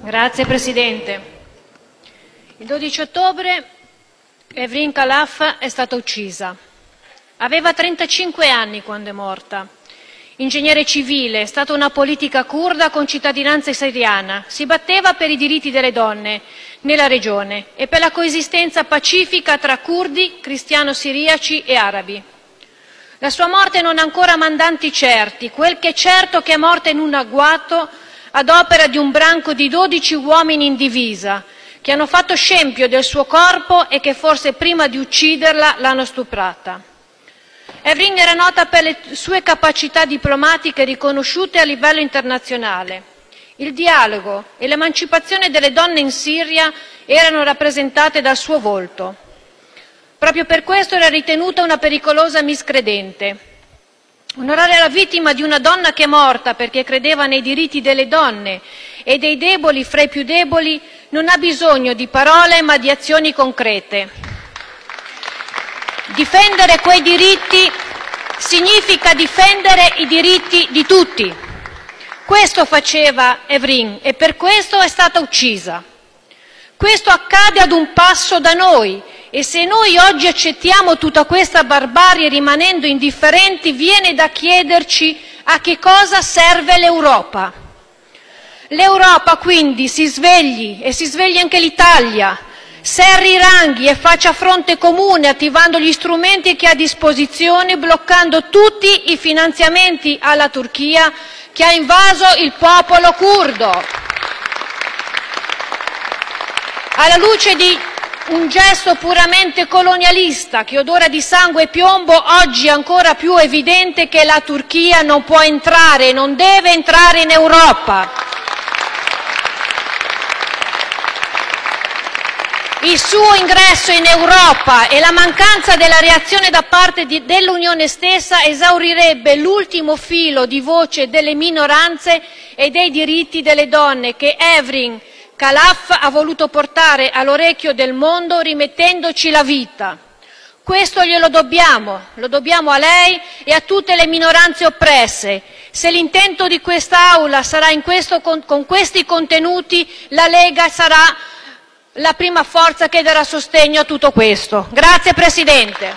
Grazie Presidente. Il 12 ottobre Evrin Khalaf è stata uccisa. Aveva 35 anni quando è morta. Ingegnere civile, è stata una politica curda con cittadinanza siriana. Si batteva per i diritti delle donne nella regione e per la coesistenza pacifica tra curdi, cristiano-siriaci e arabi. La sua morte non ha ancora mandanti certi. Quel che è certo che è morta in un agguato ad opera di un branco di 12 uomini in divisa che hanno fatto scempio del suo corpo e che forse prima di ucciderla l'hanno stuprata. Evrin era nota per le sue capacità diplomatiche riconosciute a livello internazionale. Il dialogo e l'emancipazione delle donne in Siria erano rappresentate dal suo volto. Proprio per questo era ritenuta una pericolosa miscredente. Onorare la vittima di una donna che è morta perché credeva nei diritti delle donne e dei deboli fra i più deboli non ha bisogno di parole ma di azioni concrete. Difendere quei diritti significa difendere i diritti di tutti. Questo faceva Evrin e per questo è stata uccisa. Questo accade ad un passo da noi e se noi oggi accettiamo tutta questa barbarie rimanendo indifferenti viene da chiederci a che cosa serve l'Europa. L'Europa quindi si svegli e si svegli anche l'Italia, serri i ranghi e faccia fronte comune attivando gli strumenti che ha a disposizione, bloccando tutti i finanziamenti alla Turchia che ha invaso il popolo curdo. Alla luce di un gesto puramente colonialista che odora di sangue e piombo, oggi ancora più evidente che la Turchia non può entrare, non deve entrare in Europa. Il suo ingresso in Europa e la mancanza della reazione da parte dell'Unione stessa esaurirebbe l'ultimo filo di voce delle minoranze e dei diritti delle donne che Evrin Khalaf ha voluto portare all'orecchio del mondo rimettendoci la vita. Questo glielo dobbiamo, lo dobbiamo a lei e a tutte le minoranze oppresse. Se l'intento di quest'Aula sarà con, questi contenuti, la Lega sarà la prima forza che darà sostegno a tutto questo. Grazie Presidente.